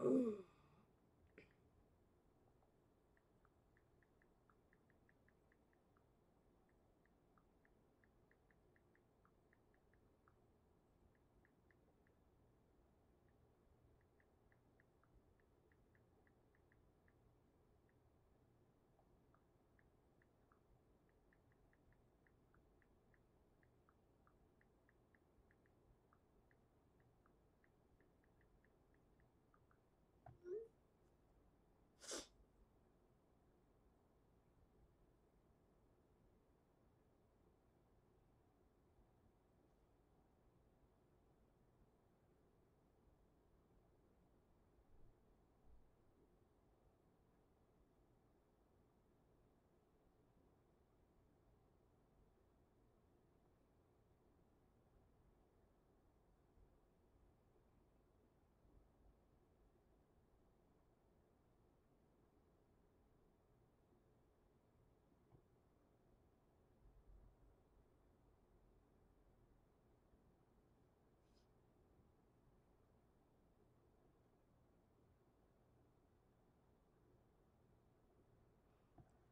Ugh.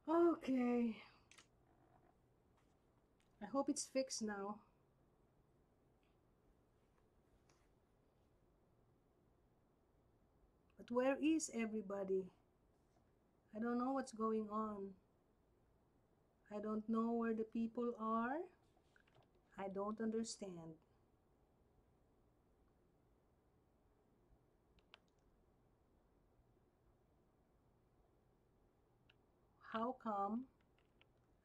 Okay. I hope it's fixed now. But where is everybody? I don't know what's going on. I don't know where the people are. I don't understand. How come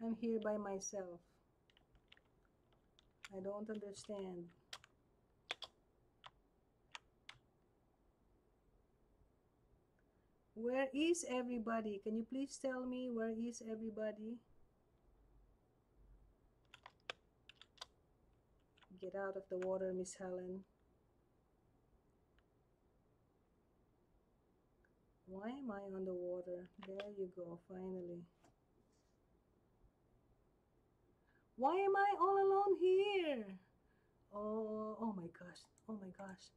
I'm here by myself? I don't understand. Where is everybody? Can you please tell me where is everybody? Get out of the water, Miss Helen. Why am I on the water? There you go, finally. Why am I all alone here? Oh, oh my gosh. Oh my gosh.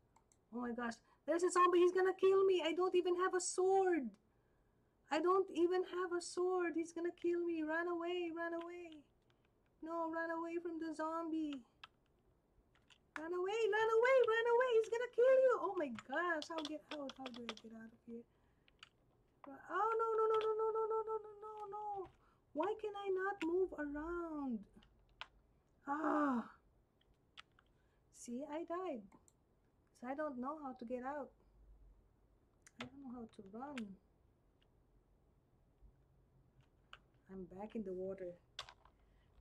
Oh my gosh. There's a zombie. He's gonna kill me. I don't even have a sword. I don't even have a sword. He's gonna kill me. Run away. Run away. No, run away from the zombie. Run away. Run away. Run away. He's gonna kill you. Oh my gosh. How get out? How do I get out of here? Oh, no, no, no, no, no, no, no, no, no, no. Why can I not move around? Ah. See, I died. So I don't know how to get out. I don't know how to run. I'm back in the water.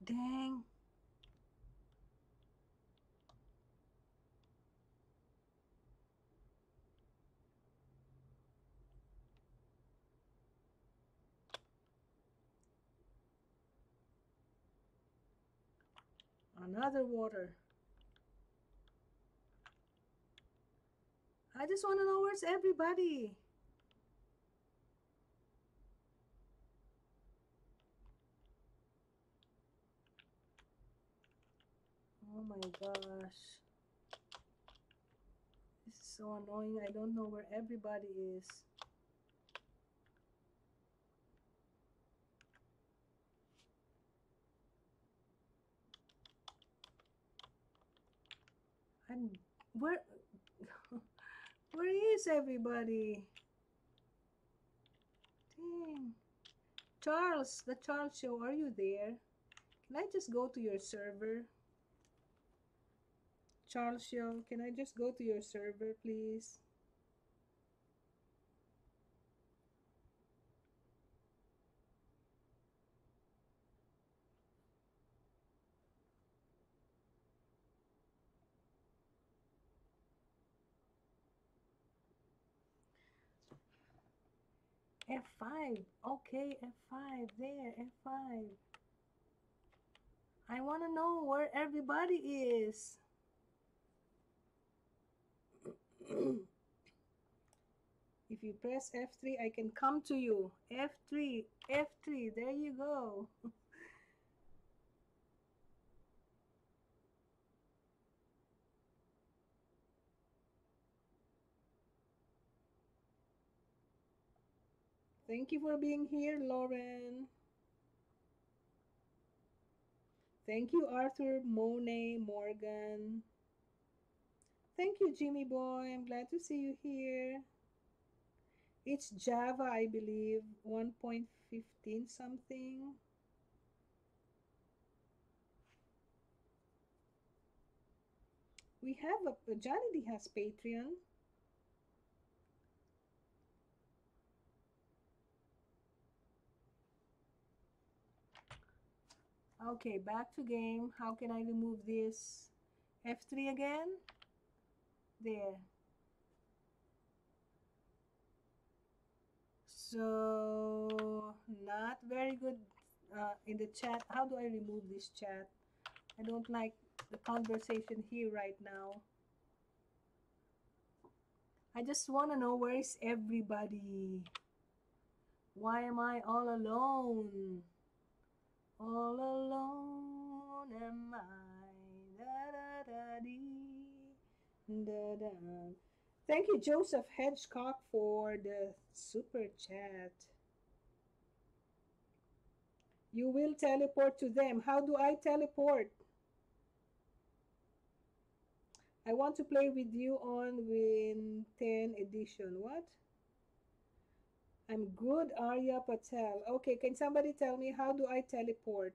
Dang. Another water. I just want to know where's everybody. Oh my gosh. This is so annoying. I don't know where everybody is. I'm where where is everybody? Dang. Charles, the Charles show, are you there? Can I just go to your server? Charles show, can I just go to your server, please? F5. Okay, F5. There, F5. I want to know where everybody is. if you press F3, I can come to you. F3, F3. There you go. Thank you for being here, Lauren. Thank you, Arthur, Monet, Morgan. Thank you, Jimmy Boy. I'm glad to see you here. It's Java, I believe, 1.15 something. We have a, Johnny Dee has Patreon. Okay, back to game. How can I remove this? F3 again? There. So, not very good uh, in the chat. How do I remove this chat? I don't like the conversation here right now. I just want to know where is everybody? Why am I all alone? All alone am I. Da, da, da, dee, da, da. Thank you, Joseph Hedgecock, for the super chat. You will teleport to them. How do I teleport? I want to play with you on Win 10 edition. What? I'm good, Arya Patel. Okay, can somebody tell me how do I teleport?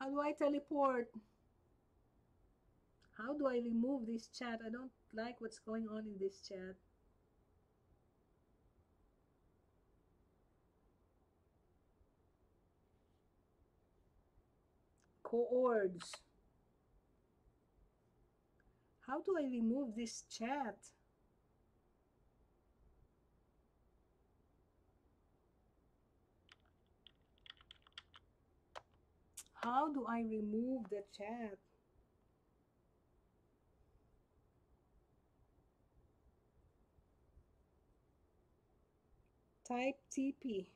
How do I teleport? How do I remove this chat? I don't like what's going on in this chat. Coords. How do I remove this chat? How do I remove the chat? Type TP.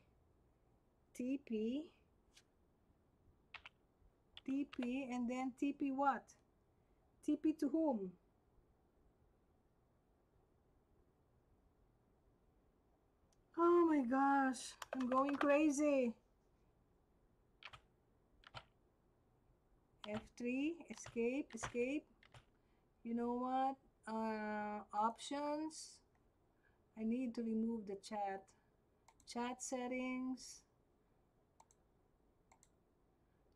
TP. TP and then TP what? TP to whom? Oh my gosh, I'm going crazy. F3, escape, escape. You know what? Uh, options. I need to remove the chat. Chat settings.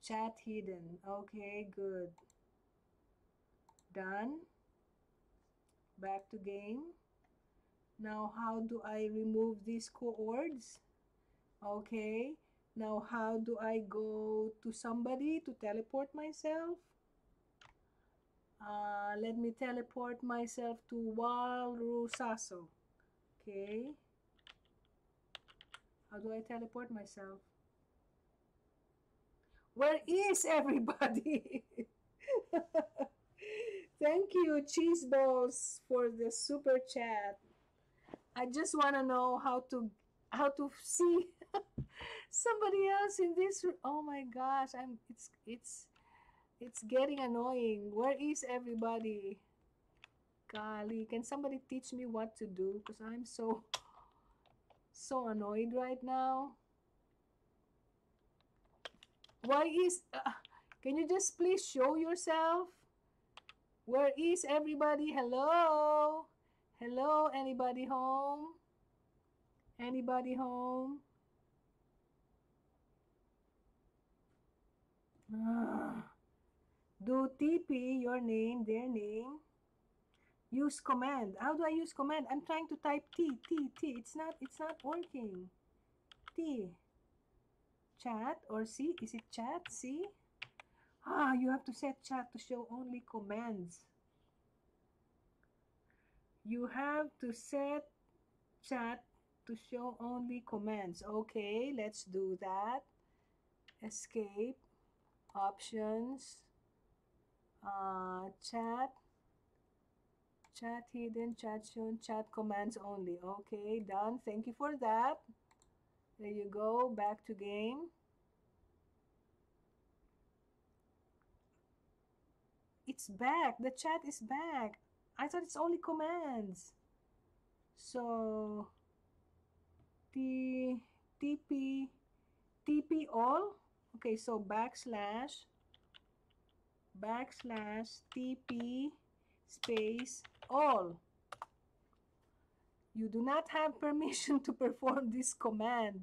Chat hidden. Okay, good. Done. Back to game. Now, how do I remove these coords? Okay. Now, how do I go to somebody to teleport myself? Uh, let me teleport myself to Walrusaso. Okay. How do I teleport myself? Where is everybody? Thank you, Cheese Balls, for the super chat. I just want to know how to how to see somebody else in this room. oh my gosh i'm it's it's it's getting annoying. Where is everybody? Golly can somebody teach me what to do? Because i'm so so annoyed right now. Why is uh, can you just please show yourself? Where is everybody? Hello? Hello anybody home? Anybody home Do TP your name, their name. Use command. How do I use command? I'm trying to type T, T, T. It's not, it's not working. T. Chat or C. Is it chat? C? Ah, you have to set chat to show only commands. You have to set chat to show only commands. Okay, let's do that. Escape options, uh, chat, chat hidden, chat shown, chat commands only. Okay, done. Thank you for that. There you go. Back to game. It's back. The chat is back. I thought it's only commands. So T TP TP all. Okay, so backslash backslash TP space all. You do not have permission to perform this command.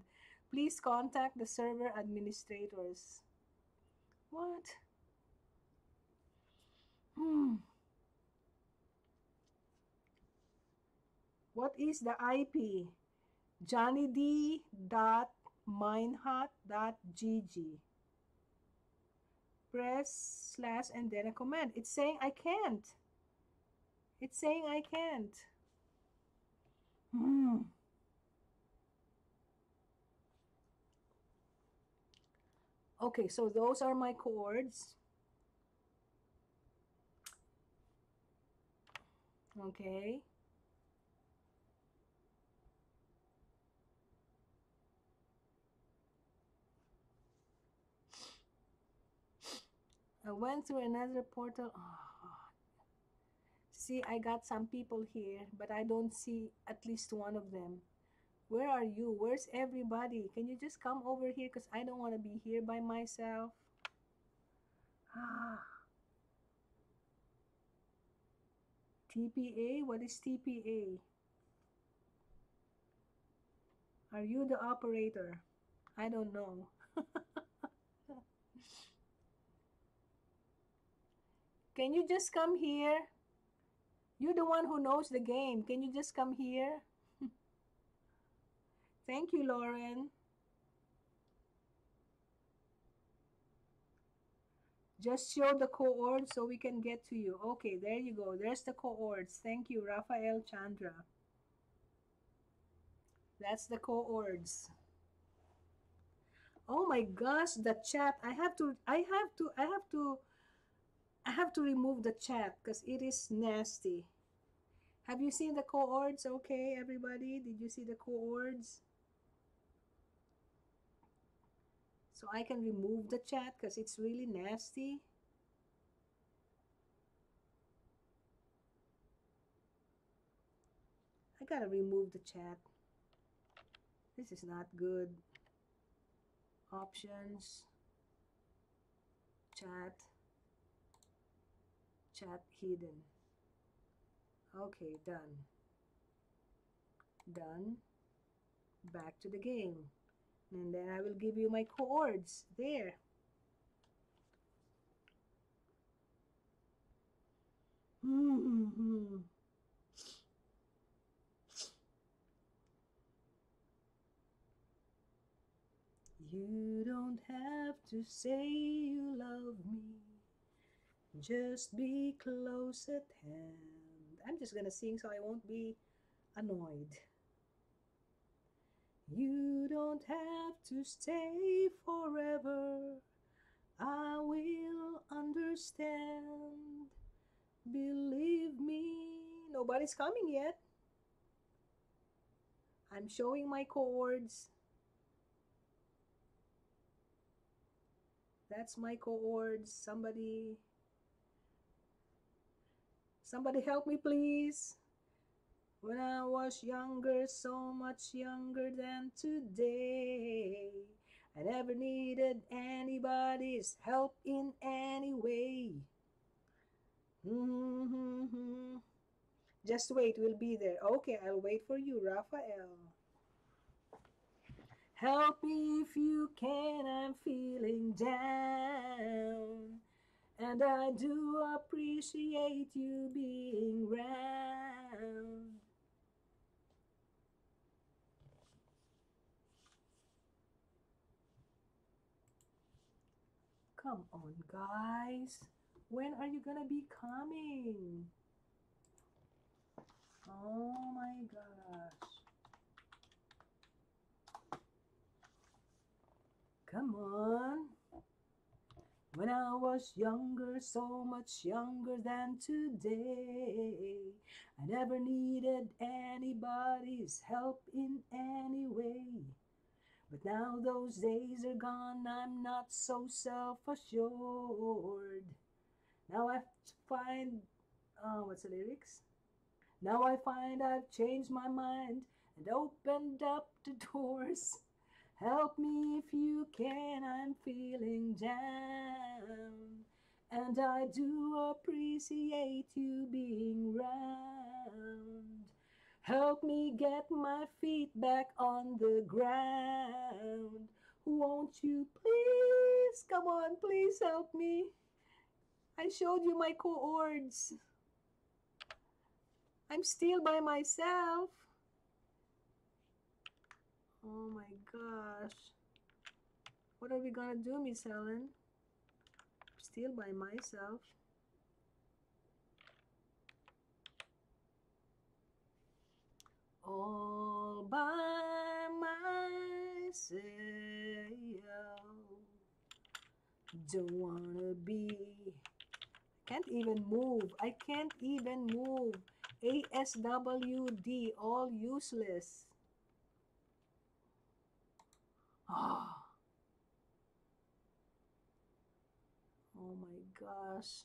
Please contact the server administrators. What? Hmm. What is the IP? johnnydee.minehut.gg Press slash and then a command. It's saying I can't. It's saying I can't. Hmm. Okay, so those are my coords. Okay. I went through another portal. Oh. See, I got some people here, but I don't see at least one of them. Where are you? Where's everybody? Can you just come over here? Because I don't want to be here by myself. Ah. TPA? What is TPA? Are you the operator? I don't know. Can you just come here? You're the one who knows the game. Can you just come here? Thank you, Lauren. Just show the coords so we can get to you. Okay, there you go. There's the coords. Thank you, Rafael Chandra. That's the coords. Oh my gosh, the chat. I have to I have to I have to I have to remove the chat because it is nasty. Have you seen the coords? Okay, everybody. Did you see the coords? So I can remove the chat because it's really nasty. I gotta remove the chat. This is not good. Options. Chat. Chat hidden. Okay, done. Done. Back to the game and then I will give you my coords there You don't have to say you love me. Just be close at hand. I'm just gonna sing so I won't be annoyed. You don't have to stay forever. I will understand. Believe me. Nobody's coming yet. I'm showing my coords. That's my coords. Somebody. Somebody help me, please. When I was younger, so much younger than today, I never needed anybody's help in any way. Mm-hmm. Just wait, we'll be there. Okay, I'll wait for you, Raphael. Help me if you can, I'm feeling down. And I do appreciate you being round. Come on, guys. When are you gonna be coming? Oh my gosh. Come on. When I was younger, so much younger than today, I never needed anybody's help in any way. But now those days are gone, I'm not so self-assured. Now I find, uh, what's the lyrics? Now I find I've changed my mind and opened up the doors. Help me if you can, I'm feeling down. And I do appreciate you being round. Help me get my feet back on the ground. Won't you please? Come on, please help me. I showed you my coords. I'm still by myself. Oh my gosh. What are we gonna do, Miss Helen? Still by myself. All by myself. Don't wanna be. Can't even move. I can't even move. ASWD, all useless. Oh. oh my gosh.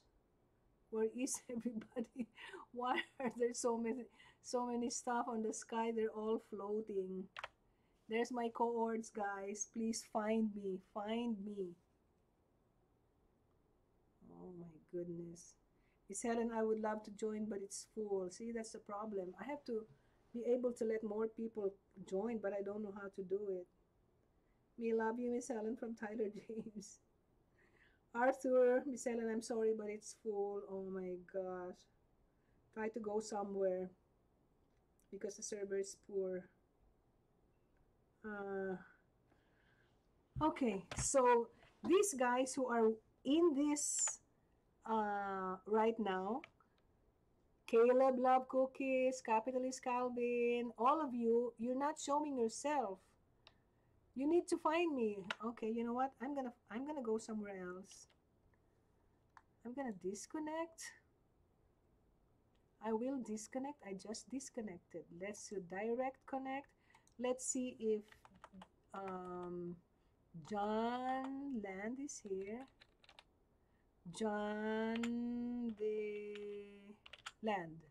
Where is everybody? Why are there so many so many stuff on the sky? They're all floating. There's my cohorts, guys. Please find me. Find me. Oh my goodness. Miss Helen, I would love to join, but it's full. See, that's the problem. I have to be able to let more people join, but I don't know how to do it. Me love you, Miss Ellen from Tyler James. Arthur, Miss Ellen, I'm sorry, but it's full. Oh my gosh. Try to go somewhere because the server is poor. Uh, okay, so these guys who are in this uh, right now, Caleb Love Cookies, Capitalist Calvin, all of you, you're not showing yourself. You need to find me. Okay, you know what? I'm gonna I'm gonna go somewhere else. I'm gonna disconnect. I will disconnect. I just disconnected. Let's do direct connect. Let's see if um, John Land is here. John the Land.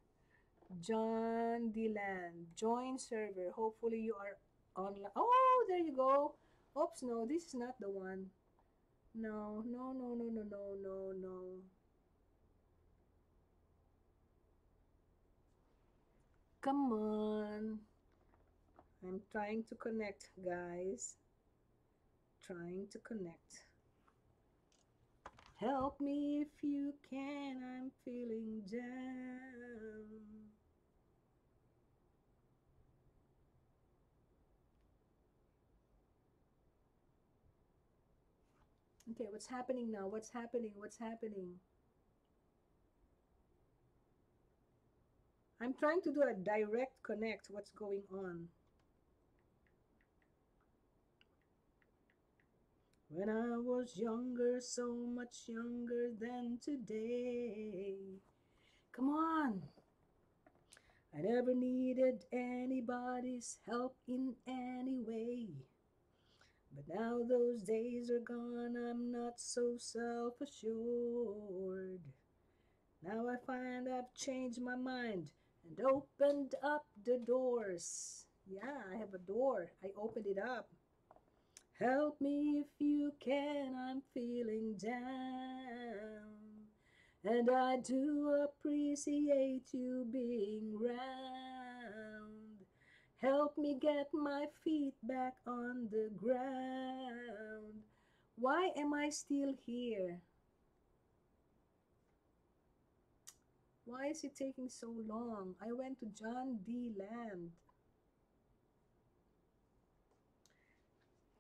John the Land. Join server. Hopefully you are online. Oh, there you go. Oops, no, this is not the one. No, no, no, no, no, no, no, no. Come on. I'm trying to connect, guys. Trying to connect. Help me if you can, I'm feeling down. Okay, what's happening now? What's happening? What's happening? I'm trying to do a direct connect. What's going on? When I was younger, so much younger than today. Come on. I never needed anybody's help in any way. Those days are gone, I'm not so self assured. Now I find I've changed my mind and opened up the doors. Yeah, I have a door. I opened it up. Help me if you can, I'm feeling down. And I do appreciate you being round. Help me get my feet back on the ground. Why am I still here? Why is it taking so long? I went to John D. Land.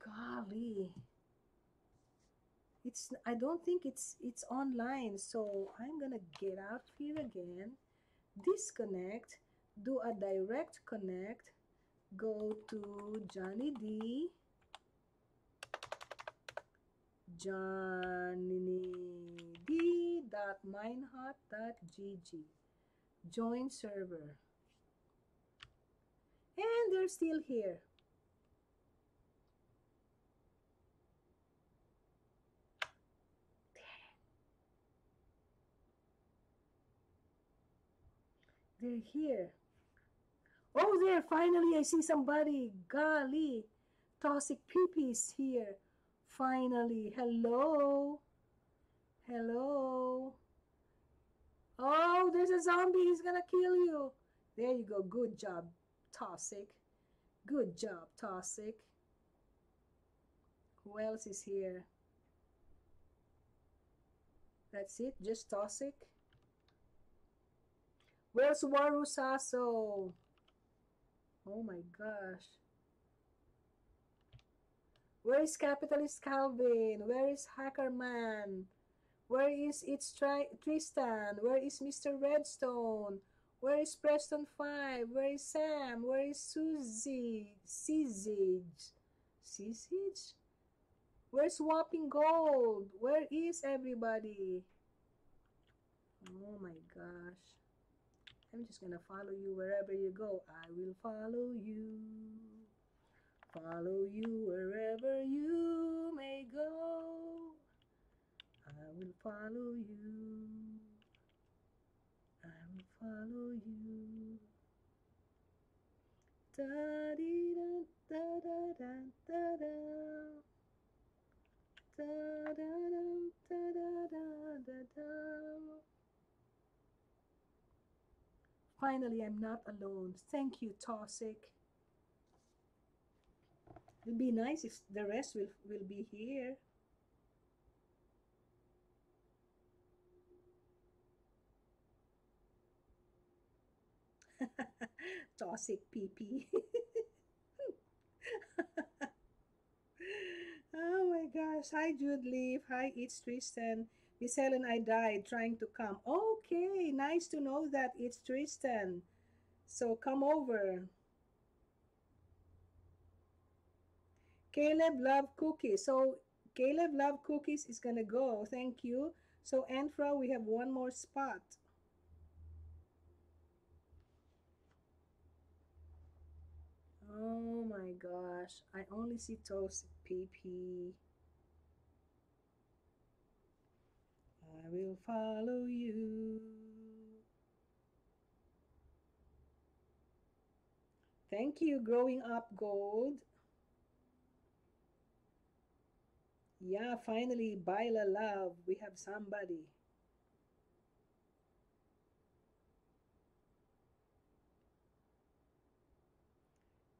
Golly. It's I don't think it's it's online. So I'm gonna get out here again, disconnect, do a direct connect, go to Johnny Dee. Johnny Dee dot minehut dot gg. Join server. And they're still here. They're here. Oh, there, finally I see somebody. Golly. Toxic Peepee's here. Finally. Hello. Hello. Oh, there's a zombie. He's gonna kill you. There you go. Good job, Toxic. Good job, Toxic. Who else is here? That's it, just Toxic. Where's Warusaso? Oh my gosh. Where is Capitalist Calvin? Where is Hackerman? Where is it's Tri Tristan? Where is Mr. Redstone? Where is Preston 5? Where is Sam? Where is Susie? Sizage? Sizage? Where's Swapping Gold? Where is everybody? Oh my gosh. I'm just gonna follow you wherever you go. I will follow you. Follow you wherever you may go. I will follow you. I will follow you. Da dee da da da da da da. Da da da da da da da da. Finally, I'm not alone. Thank you, Toxic. It'll be nice if the rest will, will be here. Toxic PP. oh my gosh. Hi, Jude Leaf. Hi, it's Tristan. Miss Helen, I died trying to come. Okay, nice to know that it's Tristan. So come over. Caleb love cookies. So Caleb love cookies is gonna go. Thank you. So Enfra, we have one more spot. Oh my gosh. I only see toast PP. I will follow you. Thank you, Growing Up Gold. Yeah, finally, Baila Love. We have somebody.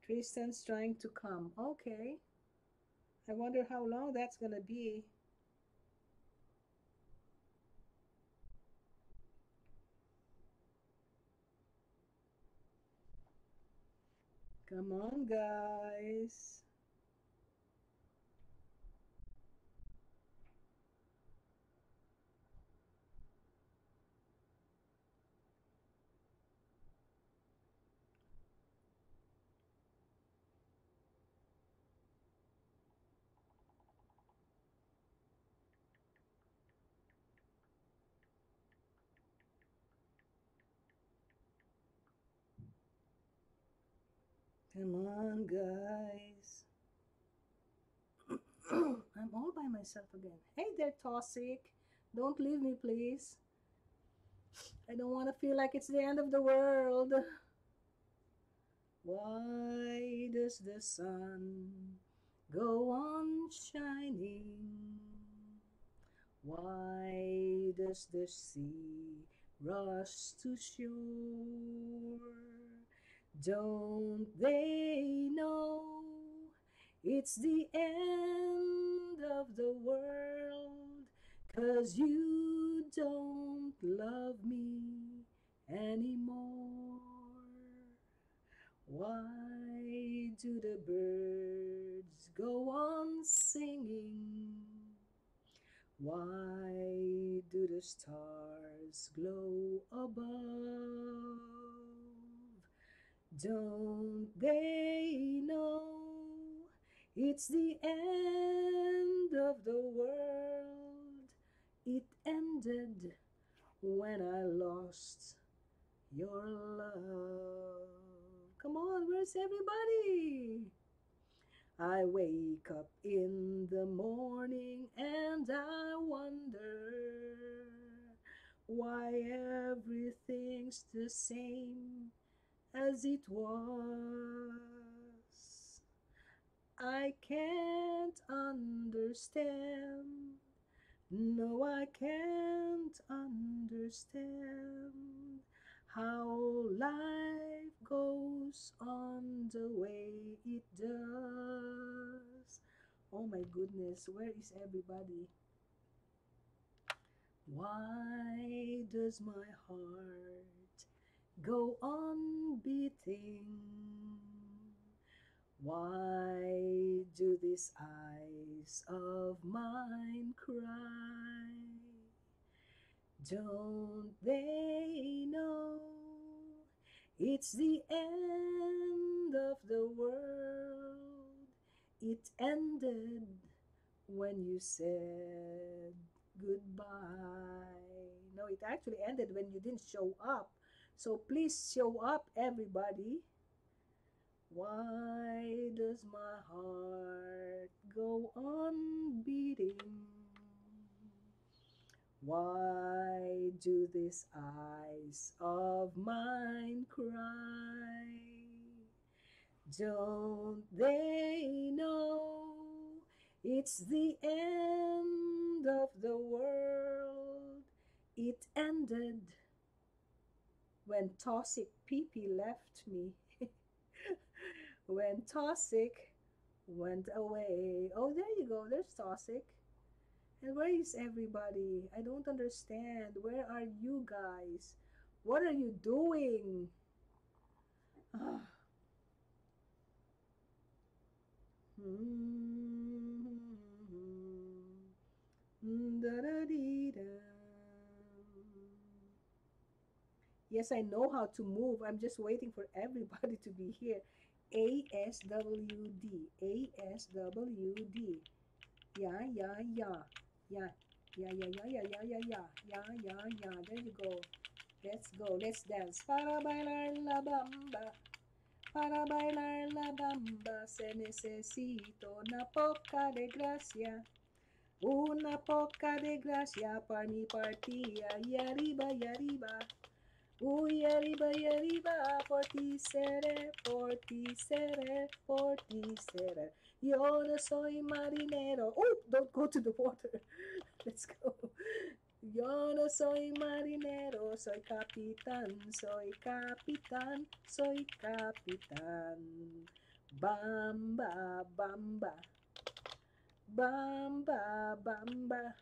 Tristan's trying to come. Okay. I wonder how long that's going to be. Come on, guys. Come on, guys. I'm all by myself again. Hey there, Toxic. Don't leave me, please. I don't want to feel like it's the end of the world. Why does the sun go on shining? Why does the sea rush to shore? Don't they know it's the end of the world? Cause you don't love me anymore. Why do the birds go on singing? Why do the stars glow above? Don't they know it's the end of the world? It ended when I lost your love. Come on, where's everybody? I wake up in the morning and I wonder Why everything's the same as it was. I can't understand. No, I can't understand how life goes on the way it does. Oh my goodness, where is everybody? Why does my heart go on beating? Why do these eyes of mine cry? Don't they know it's the end of the world? It ended when you said goodbye. No, it actually ended when you didn't show up. So please show up, everybody. Why does my heart go on beating? Why do these eyes of mine cry? Don't they know it's the end of the world? It ended when toxic Pee left me. when Toxic went away. Oh, there you go. There's Toxic. And where is everybody? I don't understand. Where are you guys? What are you doing? Ah. Yes, I know how to move. I'm just waiting for everybody to be here. ASWD, ASWD. Yeah, yeah, yeah, yeah, yeah, yeah, yeah, yeah, yeah, yeah, yeah, yeah, yeah, yeah. There you go. Let's go. Let's dance. Para bailar la bamba. Para bailar la bamba se necesito una poca de gracia. Una poca de gracia para mi partida. Y arriba, y arriba. Uy, arriba y arriba, por ti seré, por ti seré, por ti seré. Yo no soy marinero. Oh, don't go to the water. Let's go. Yo no soy marinero, soy capitán, soy capitán, soy capitán. Bamba, bamba. Bamba, bamba.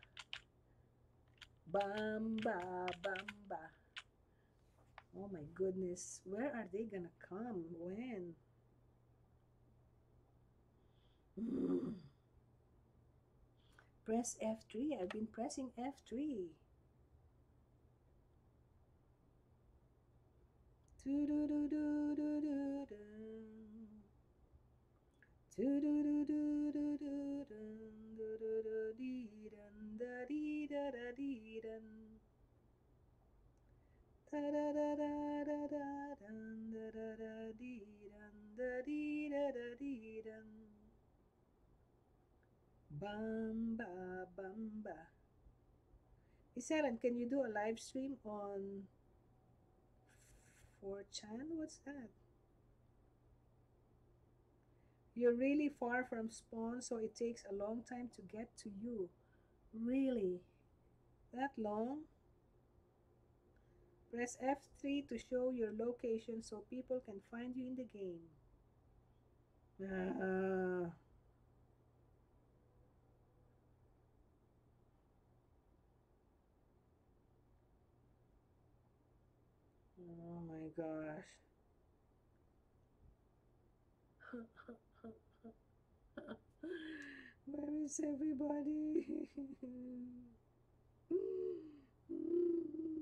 Bamba, bamba. Oh my goodness. Where are they gonna come? When? Press F3. I've been pressing F3. Do do do do do do do. Do do do do do do do do do do. Bamba bamba. Isaren, can you do a live stream on 4chan? What's that? You're really far from spawn, so it takes a long time to get to you. Really? That long? Press F3 to show your location so people can find you in the game. Uh, oh my gosh. Where is everybody?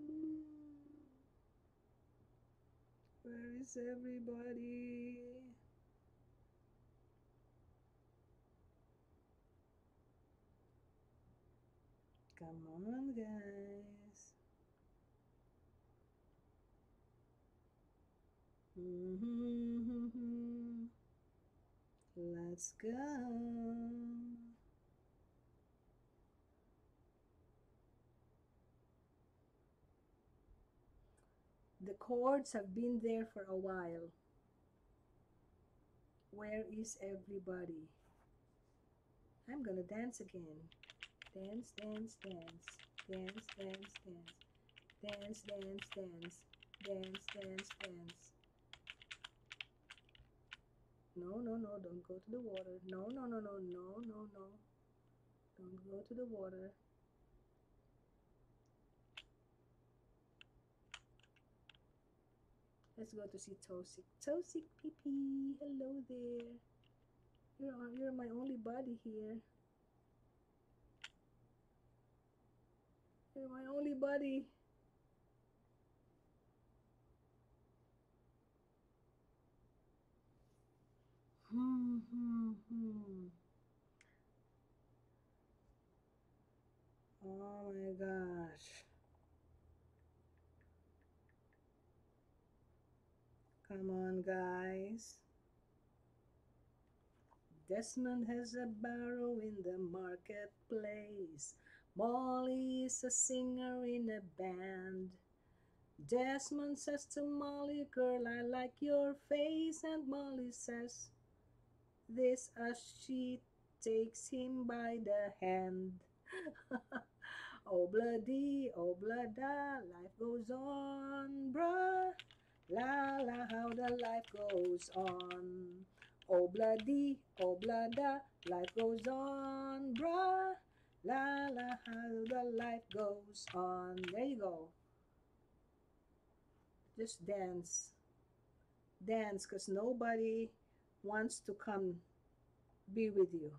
Where is everybody? Come on, guys. Mm-hmm. Let's go. Chords have been there for a while. Where is everybody? I'm gonna dance again. Dance, dance, dance. Dance, dance, dance. Dance, dance, dance. Dance, dance, dance. No, no, no, don't go to the water. No, no, no, no, no, no, no. Don't go to the water. Let's go to see Tosik. Tosik Pee hello there. You're, you're my only buddy here. You're my only buddy. Hmm, hmm, hmm. Oh my gosh. Come on, guys. Desmond has a barrow in the marketplace. Molly is a singer in a band. Desmond says to Molly, Girl, I like your face. And Molly says, This as she takes him by the hand. oh, bloody, oh, blada, life goes on, bruh. La la, how the life goes on. Oh, bloody, oh, blada, life goes on, bruh. La la, how the life goes on. There you go. Just dance. Dance, because nobody wants to come be with you.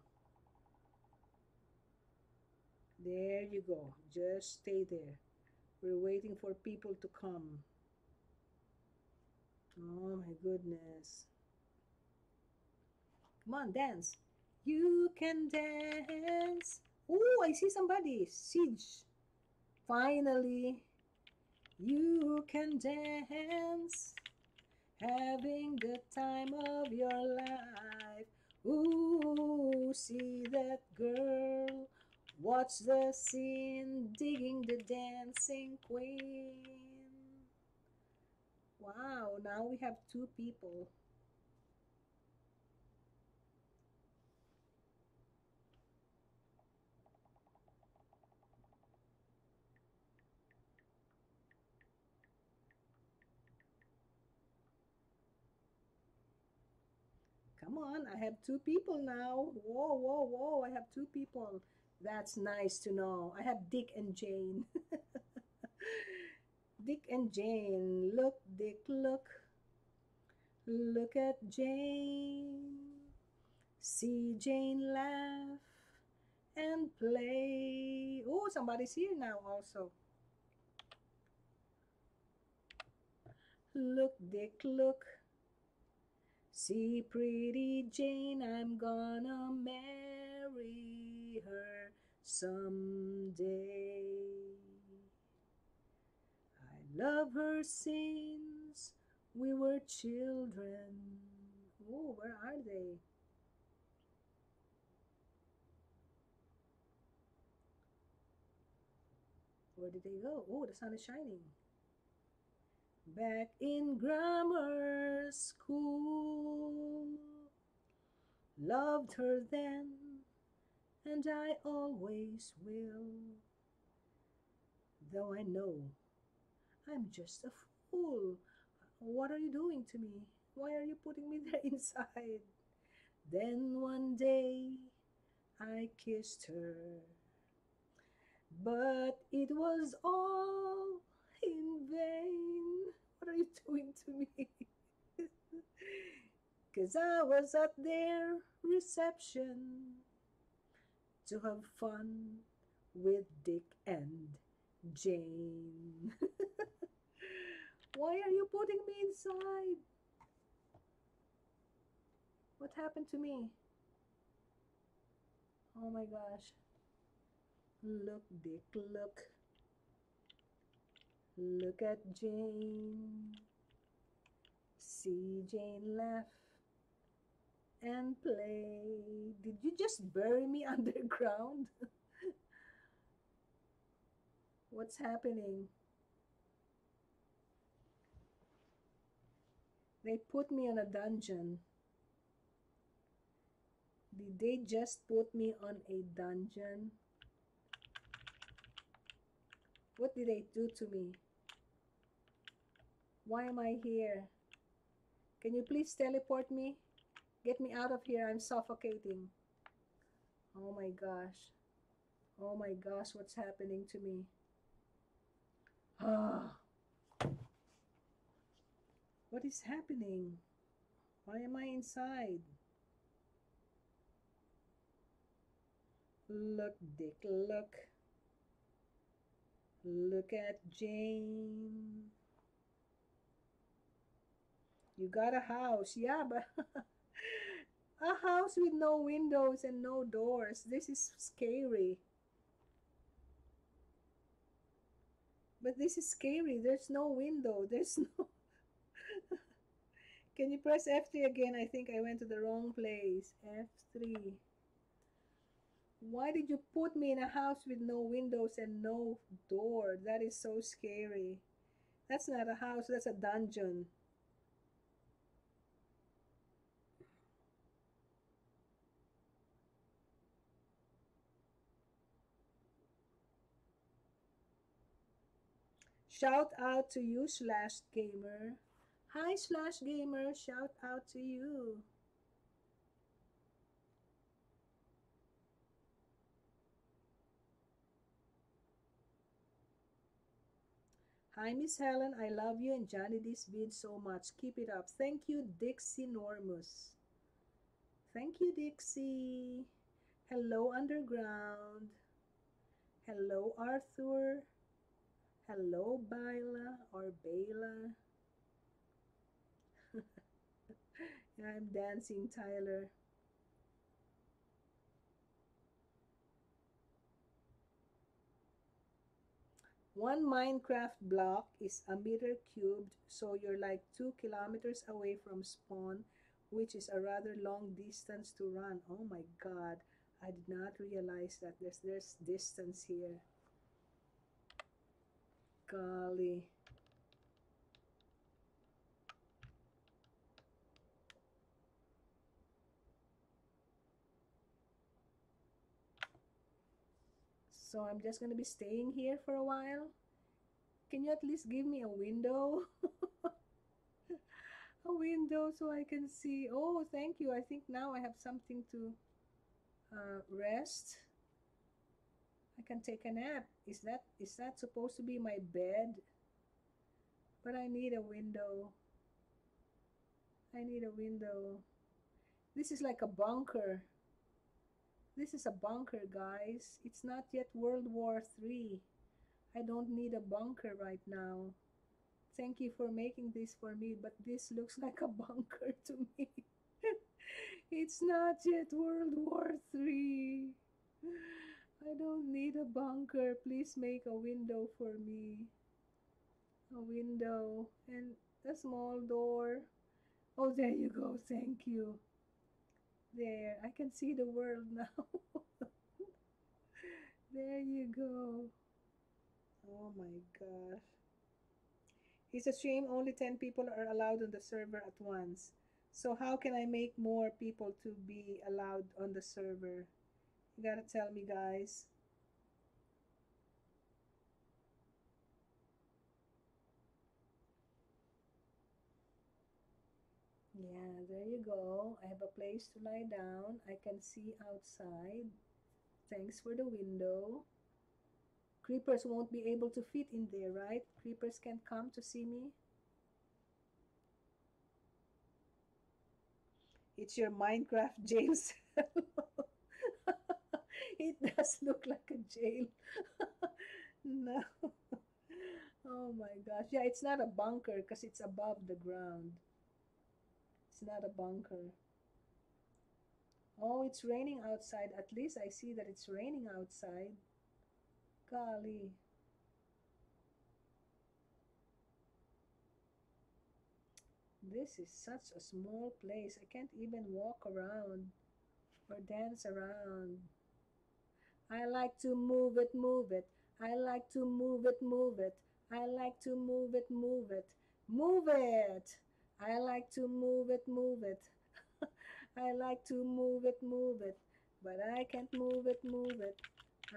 There you go. Just stay there. We're waiting for people to come. Oh my goodness. Come on, dance. You can dance. Oh, I see somebody. Siege. Finally, you can dance. Having the time of your life. Ooh, see that girl. Watch the scene, digging the dancing queen. Wow, now we have two people. Come on, I have two people now. Whoa, whoa, whoa, I have two people. That's nice to know. I have Dick and Jane. Dick and Jane. Look, Dick, look. Look at Jane. See Jane laugh and play. Oh, somebody's here now also. Look, Dick, look. See pretty Jane, I'm gonna marry her someday. Love her since we were children. Oh, where are they? Where did they go? Oh, the sun is shining. Back in grammar school, loved her then, and I always will. Though I know I'm just a fool. What are you doing to me? Why are you putting me there inside? Then one day I kissed her, but it was all in vain. What are you doing to me? Cause I was at their reception to have fun with Dick and Jane. Why are you putting me inside? What happened to me? Oh my gosh. Look, Dick, look. Look at Jane. See Jane laugh and play. Did you just bury me underground? What's happening? They put me in a dungeon. Did they just put me on a dungeon? What did they do to me? Why am I here? Can you please teleport me? Get me out of here. I'm suffocating. Oh my gosh. Oh my gosh, what's happening to me? What is happening? Why am I inside? Look, Dick, look. Look at Jane. You got a house. Yeah, but a house with no windows and no doors. This is scary. But this is scary. There's no window. There's no... Can you press F3 again? I think I went to the wrong place. F3. Why did you put me in a house with no windows and no door? That is so scary. That's not a house, that's a dungeon. Shout out to you, Slash Gamer. Hi, Slash Gamer. Shout out to you. Hi, Miss Helen. I love you and Johnny this vid so much. Keep it up. Thank you, Dixie Normus. Thank you, Dixie. Hello, Underground. Hello, Arthur. Hello, Baila or Bayla. I'm dancing, Tyler. One Minecraft block is a meter cubed, so you're like two kilometers away from spawn, which is a rather long distance to run. Oh my god, I did not realize that there's, there's distance here. Golly. So I'm just going to be staying here for a while. Can you at least give me a window? a window so I can see. Oh, thank you. I think now I have something to uh, rest. I can take a nap. Is that is that supposed to be my bed? But I need a window. I need a window. This is like a bunker. This is a bunker, guys. It's not yet World War III. I don't need a bunker right now. Thank you for making this for me, but this looks like a bunker to me. it's not yet World War III. I don't need a bunker. Please make a window for me. A window and a small door. Oh, there you go. Thank you. There, I can see the world now. there you go. Oh my gosh. It's a shame only 10 people are allowed on the server at once. So how can I make more people to be allowed on the server? You gotta tell me guys. Yeah, there you go. I have a place to lie down. I can see outside. Thanks for the window. Creepers won't be able to fit in there, right? Creepers can't come to see me. It's your Minecraft cell. It does look like a jail. no. oh my gosh. Yeah, it's not a bunker because it's above the ground It's not a bunker. Oh, it's raining outside. At least I see that it's raining outside. Golly. This is such a small place. I can't even walk around or dance around. I like to move it, move it. I like to move it, move it. I like to move it, move it. Move it! I like to move it, move it. I like to move it, move it. But I can't move it, move it.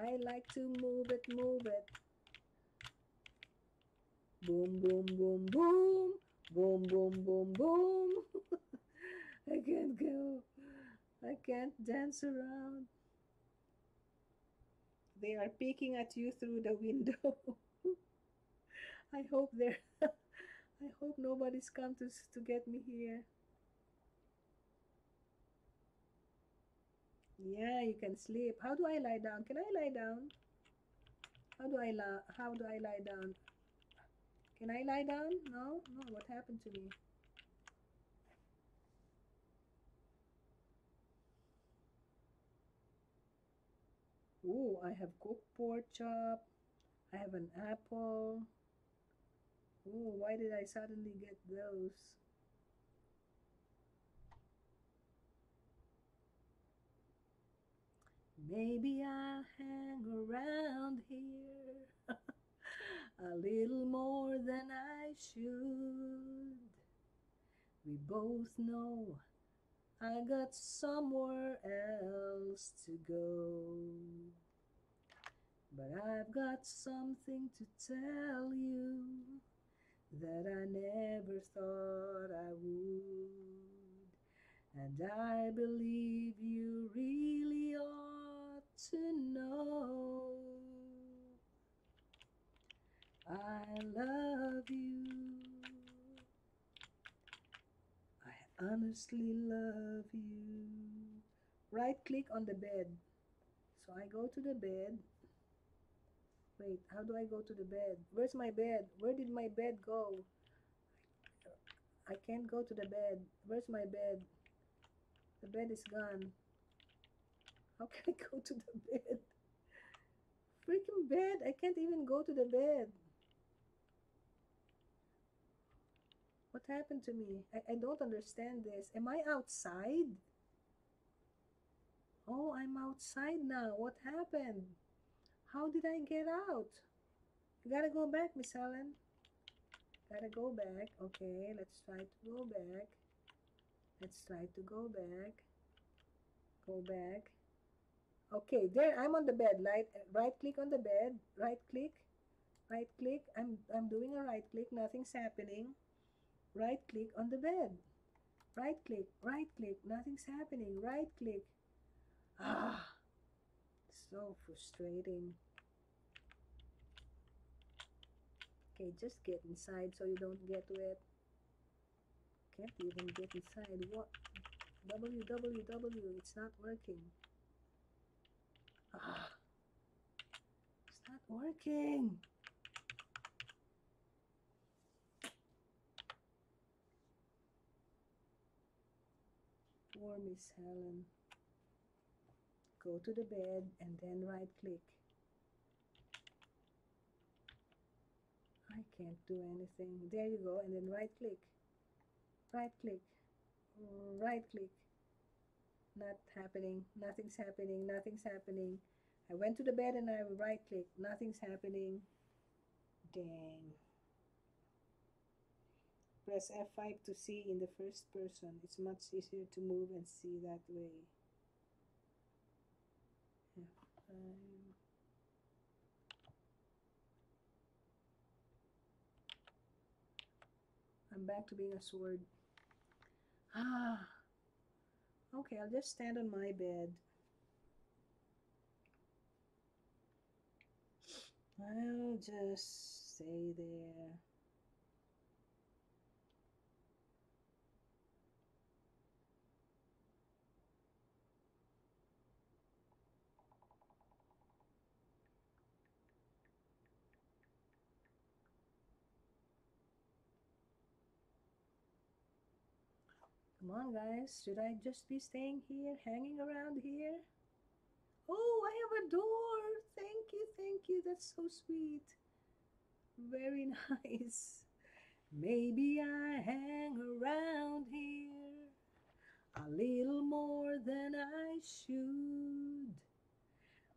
I like to move it, move it. Boom, boom, boom, boom. Boom, boom, boom, boom. I can't go. I can't dance around. They are peeking at you through the window. I hope they're I hope nobody's come to to get me here. Yeah, you can sleep. How do I lie down? Can I lie down? How do I lie? How do I lie down? Can I lie down? No? No, what happened to me? Oh, I have cooked pork chop. I have an apple. Oh, why did I suddenly get those? Maybe I'll hang around here a little more than I should. We both know I got somewhere else to go. But I've got something to tell you that I never thought I would. And I believe you really ought to know. I love you. I honestly love you. Right click on the bed. So I go to the bed. Wait, how do I go to the bed? Where's my bed? Where did my bed go? I can't go to the bed. Where's my bed? The bed is gone. How can I go to the bed? Freaking bed. I can't even go to the bed. What happened to me? I, I don't understand this. Am I outside? Oh, I'm outside now. What happened? How did I get out? You gotta go back, Miss Helen. Gotta go back. Okay, let's try to go back. Let's try to go back. Go back. Okay, there I'm on the bed. Right, right click on the bed. Right click. Right click. I'm I'm doing a right click. Nothing's happening right click on the bed. Right click right click. Nothing's happening. Right click. Ah so frustrating. Okay just get inside so you don't get wet. Can't even get inside. What? Www it's not working. Ah it's not working Miss Helen. Go to the bed and then right click. I can't do anything. There you go. And then right click. Right click. Mm, right click. Not happening. Nothing's happening. Nothing's happening. I went to the bed and I right click. Nothing's happening. Dang. Press F5 to see in the first person. It's much easier to move and see that way. F5. I'm back to being a sword. Ah. Okay, I'll just stand on my bed. I'll just stay there. On, guys. Should I just be staying here, hanging around here? Oh, I have a door. Thank you, thank you. That's so sweet. Very nice. Maybe I hang around here a little more than I should.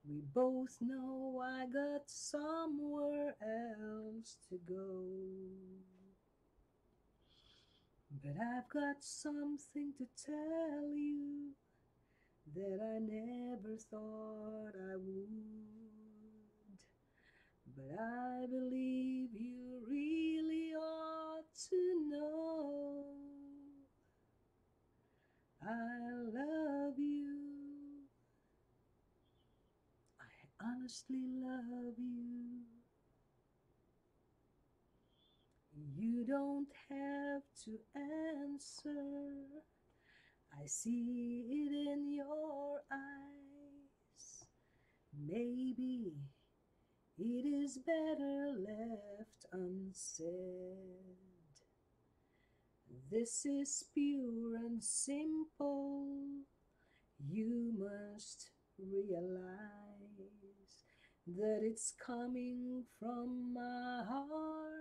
We both know I got somewhere else to go. But I've got something to tell you that I never thought I would. But I believe you really ought to know I love you. I honestly love you. You don't have to answer. I see it in your eyes. Maybe it is better left unsaid. This is pure and simple. You must realize that it's coming from my heart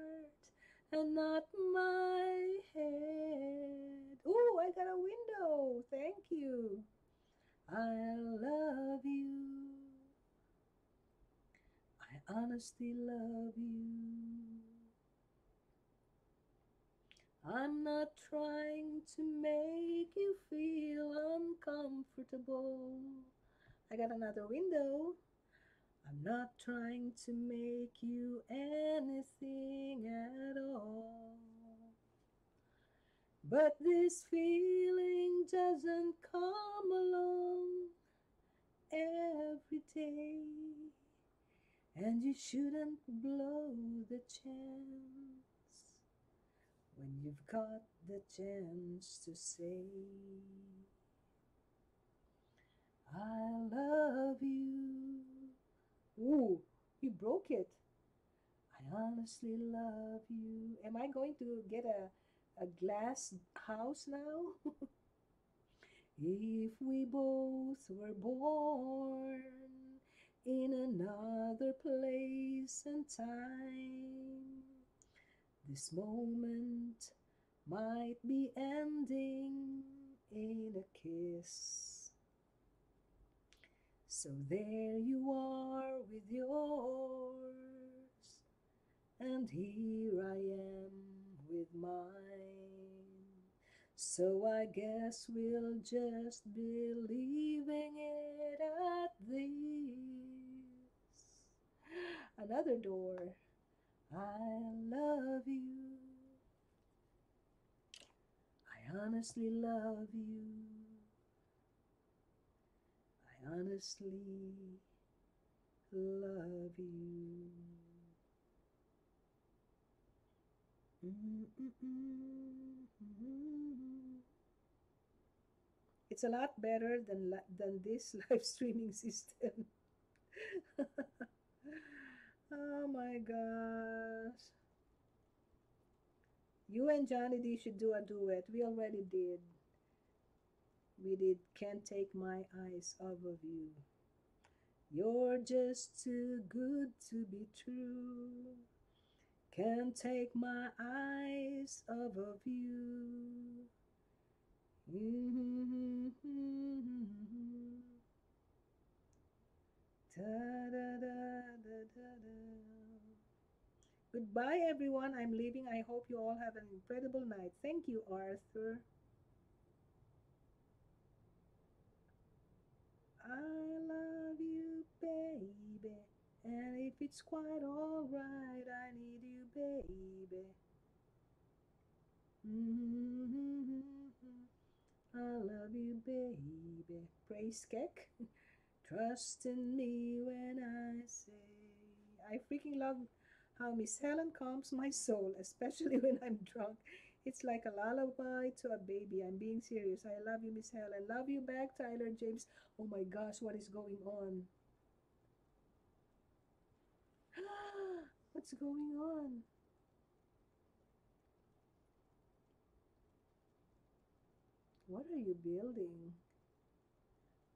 and not my head. Oh, I got a window. Thank you. I love you. I honestly love you. I'm not trying to make you feel uncomfortable. I got another window. I'm not trying to make you anything at all. But this feeling doesn't come along every day. And you shouldn't blow the chance when you've got the chance to say, I love you. Ooh, you broke it. I honestly love you. Am I going to get a, a glass house now? if we both were born in another place and time, this moment might be ending in a kiss. So there you are with yours, and here I am with mine. So I guess we'll just be leaving it at this. Another door. I love you. I honestly love you. Honestly love you. Mm, mm, mm, it's a lot better than than this live streaming system. oh my gosh. You and Johnny D should do a duet. We already did. We did Can't Take My Eyes Off of You. You're just too good to be true. Can't take my eyes off of you. Mm-hmm. Goodbye, everyone. I'm leaving. I hope you all have an incredible night. Thank you, Arthur. I love you, baby. And if it's quite alright, I need you, baby. Mm-hmm. I love you, baby. Praise Keck. Trust in me when I say. I freaking love how Miss Helen calms my soul, especially when I'm drunk. It's like a lullaby to a baby. I'm being serious. I love you, Miss Helen. Love you back, Tyler James. Oh my gosh, what is going on? What's going on? What are you building?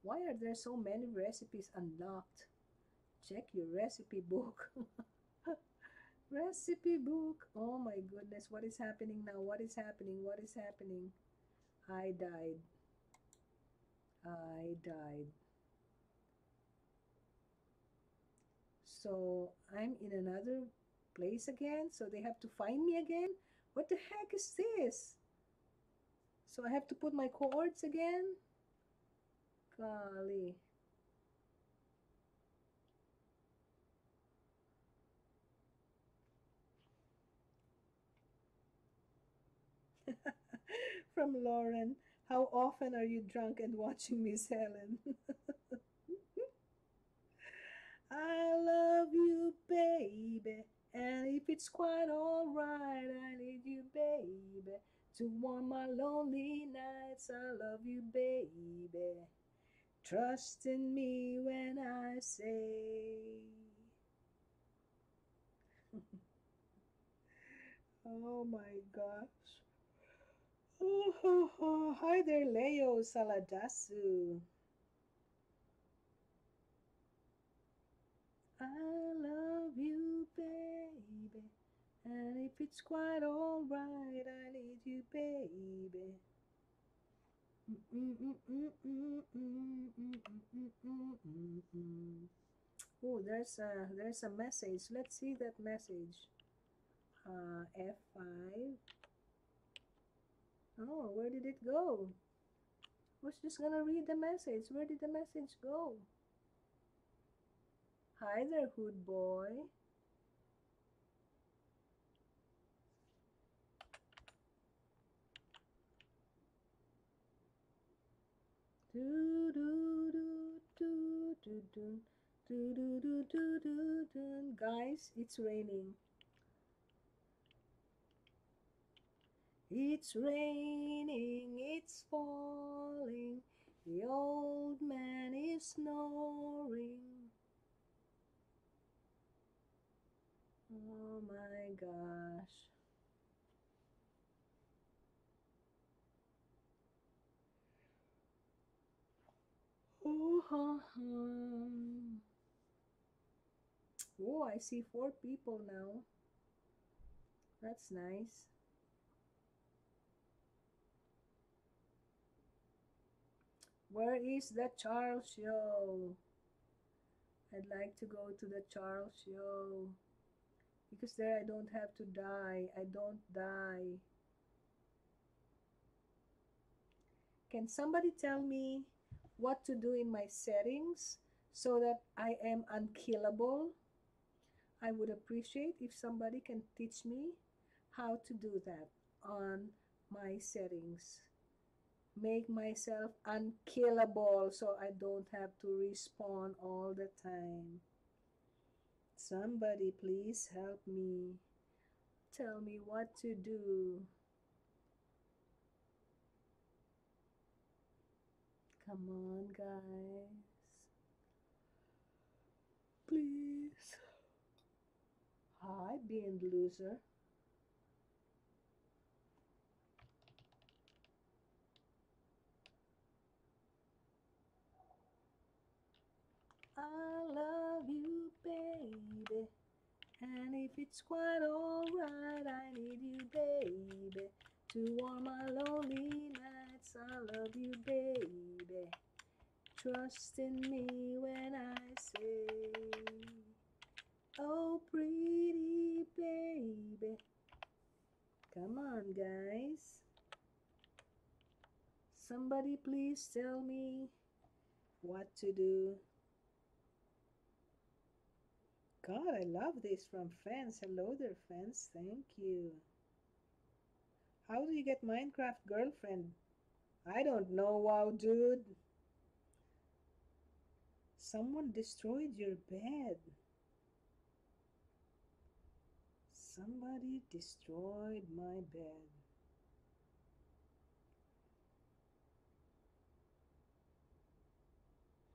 Why are there so many recipes unlocked? Check your recipe book. Recipe book. Oh my goodness, what is happening now? What is happening? What is happening? I died. I died. So I'm in another place again. So they have to find me again. What the heck is this? So I have to put my coords again? Golly. From Lauren, how often are you drunk and watching Miss Helen? I love you, baby. And if it's quite alright, I need you, baby. To warm my lonely nights, I love you, baby. Trust in me when I say. oh my gosh. Oh. Hi there, Leo Saladasu. I love you, baby. And if it's quite alright, I need you, baby. Oh, there's a there's a message. Let's see that message. Uh, F5. Oh, where did it go? I was just gonna read the message. Where did the message go? Hi there, hood boy. Do do do do do do do do do do do. Guys, it's raining. It's raining, it's falling. The old man is snoring. Oh my gosh. Oh, ha, ha. oh, I see four people now. That's nice. Where is the Charles show? I'd like to go to the Charles show because there I don't have to die. I don't die. Can somebody tell me what to do in my settings so that I am unkillable? I would appreciate if somebody can teach me how to do that on my settings. Make myself unkillable so I don't have to respawn all the time. Somebody please help me. Tell me what to do. Come on, guys. Please. Hi, being loser. I love you, baby. And if it's quite alright, I need you, baby. To warm my lonely nights, I love you, baby. Trust in me when I say, Oh, pretty baby. Come on, guys. Somebody please tell me what to do. God, I love this from fans. Hello there, fans. Thank you. How do you get Minecraft girlfriend? I don't know, wow, dude. Someone destroyed your bed. Somebody destroyed my bed.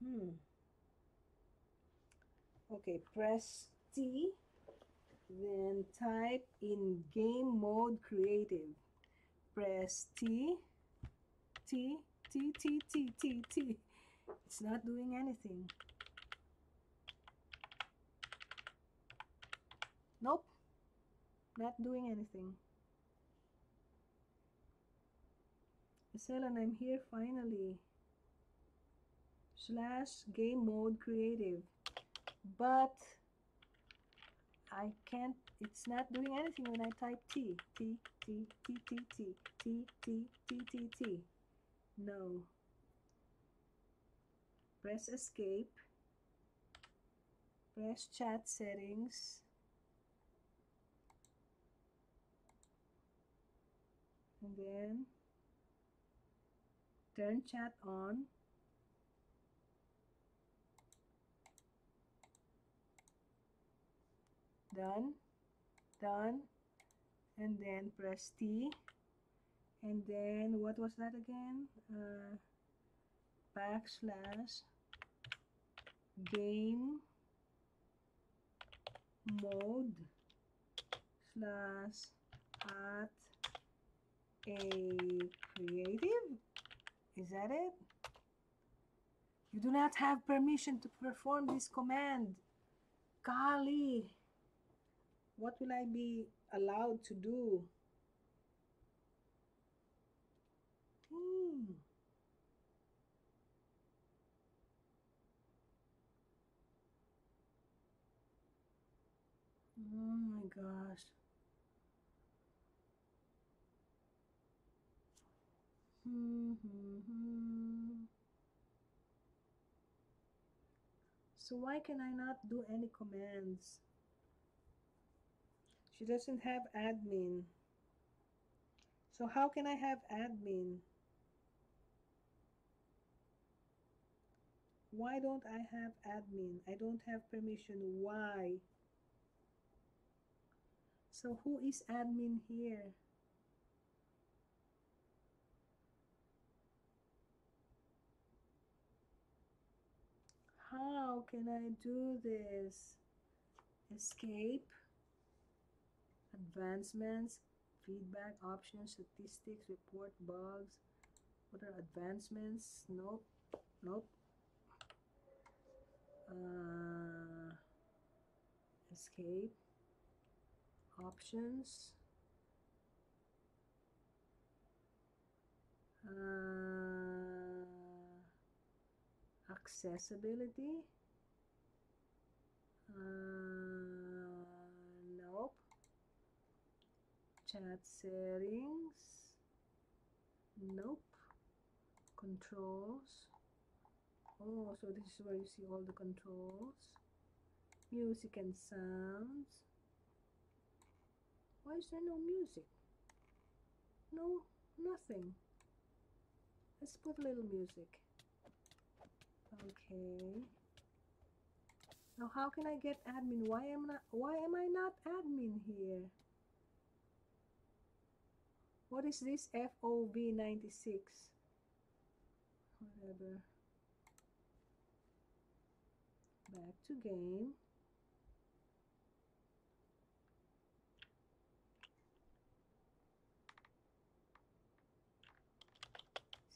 Hmm. Okay, press T, then type in game mode creative. Press T, T, T, T, T, T, T. It's not doing anything. Nope, not doing anything. Helen, I'm here finally. Slash game mode creative but I can't it's not doing anything when I type T, T, T, T, T, T, T, T, T, T, T. No. Press escape. Press chat settings. And then turn chat on. Done done and then press T. And then what was that again? Uh, backslash game mode slash at a creative? Is that it? You do not have permission to perform this command. Golly what will I be allowed to do? Hmm. Oh my gosh. Hmm, hmm, hmm. So why can I not do any commands? She doesn't have admin. So how can I have admin? Why don't I have admin? I don't have permission. Why? So who is admin here? How can I do this? Escape advancements, feedback options, statistics, report bugs. What are advancements? Nope. Nope. Uh, escape. Options. Uh, accessibility. Uh, nope chat settings. Nope. Controls. Oh so this is where you see all the controls. Music and sounds. Why is there no music? No nothing. Let's put a little music. Okay. Now how can I get admin? Why am not why am I not admin here what is this FOB96? Whatever. Back to game.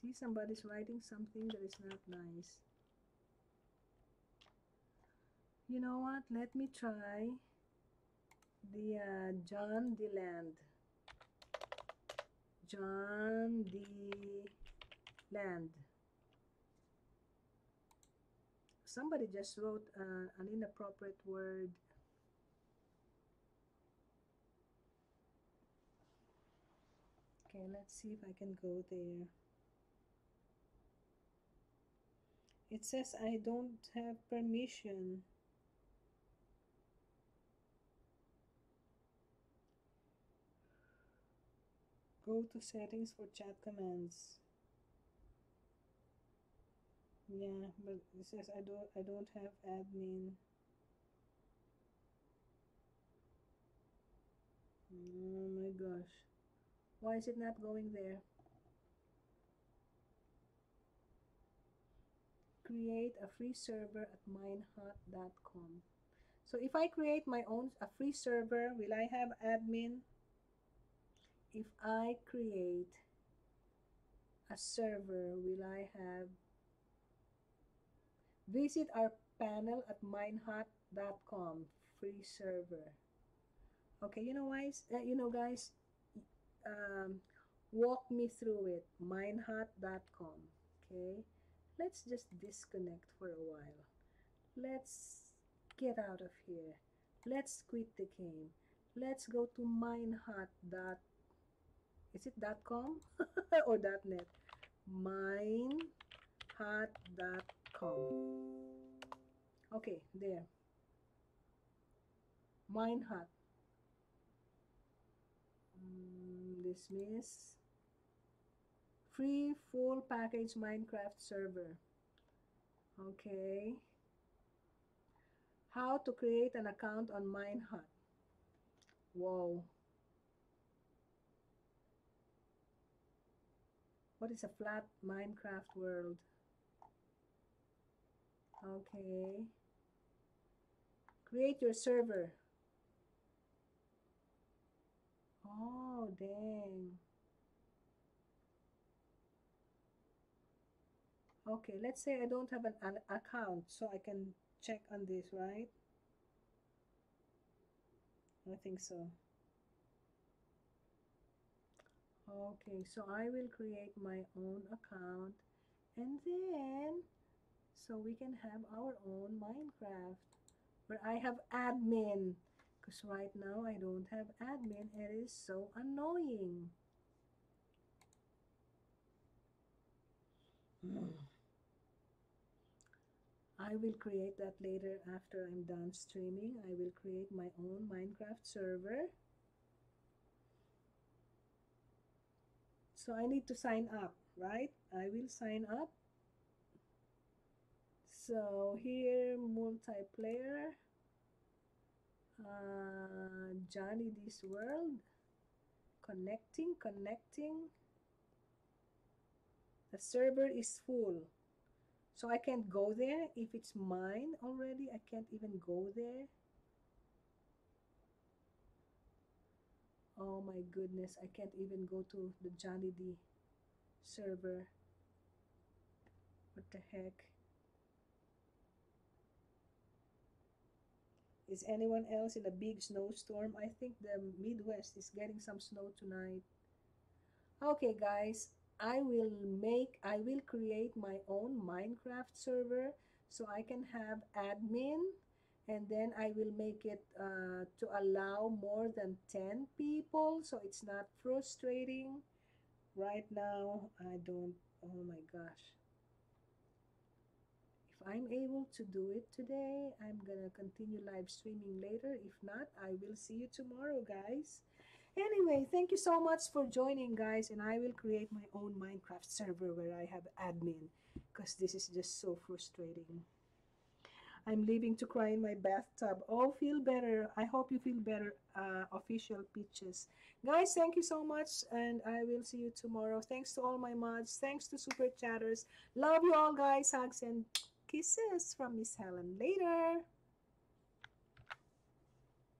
See, somebody's writing something that is not nice. You know what? Let me try the uh, John DeLand. John D. Land. Somebody just wrote uh, an inappropriate word. Okay, let's see if I can go there. It says I don't have permission. Go to settings for chat commands. Yeah, but it says I don't I don't have admin. Oh my gosh. Why is it not going there? Create a free server at minehut.com. So if I create my own a free server, will I have admin? If I create a server, will I have visit our panel at minehut.com free server. Okay, you know guys, uh, you know guys, um, walk me through it. Minehut.com. Okay, let's just disconnect for a while. Let's get out of here. Let's quit the game. let's go to minehut dot is it com? Or net? Minehut.com okay there. Minehut mm, dismiss free full package minecraft server. Okay. How to create an account on minehut whoa What is a flat Minecraft world? Okay. Create your server. Oh, dang. Okay, let's say I don't have an, an account, so I can check on this, right? I think so. Okay, so I will create my own account and then so we can have our own Minecraft where I have admin because right now I don't have admin it is so annoying. I will create that later after I'm done streaming. I will create my own Minecraft server. So I need to sign up, right? I will sign up. So here, multiplayer, uh, Johnny Dee's World, connecting, connecting. The server is full. So I can't go there. If it's mine already, I can't even go there. Oh my goodness, I can't even go to the Johnny Dee server. What the heck? Is anyone else in a big snowstorm? I think the Midwest is getting some snow tonight. Okay, guys, I will make, I will create my own Minecraft server so I can have admin and then I will make it uh, to allow more than 10 people so it's not frustrating. Right now I don't oh my gosh. If I'm able to do it today I'm gonna continue live streaming later. If not I will see you tomorrow guys. Anyway thank you so much for joining guys and I will create my own Minecraft server where I have admin because this is just so frustrating I'm leaving to cry in my bathtub. Oh, feel better. I hope you feel better, uh, official pitches. Guys, thank you so much, and I will see you tomorrow. Thanks to all my mods. Thanks to Super Chatters. Love you all, guys. Hugs and kisses from Miss Helen. Later.